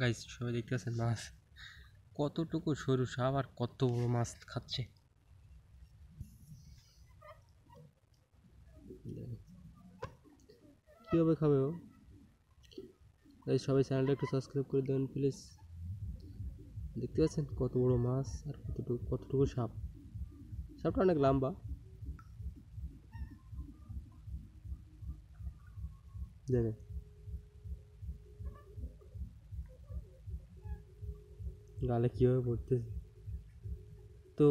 Guys সবাই দেখতে পাচ্ছেন মাছ? কতটুকু সরু সাপ আর কত বড় মাছ খাচ্ছে? কীভাবে খাবে ও? গাইস সবাই চ্যানেলটা একটু সাবস্ক্রাইব করে দেবেন প্লিজ দেখতে পাচ্ছেন কত বড় মাছ আর কতটুকু কতটুকু সাপ? সাপটা অনেক লম্বা। দেখেন। গালে কীভাবে পড়তেছে তো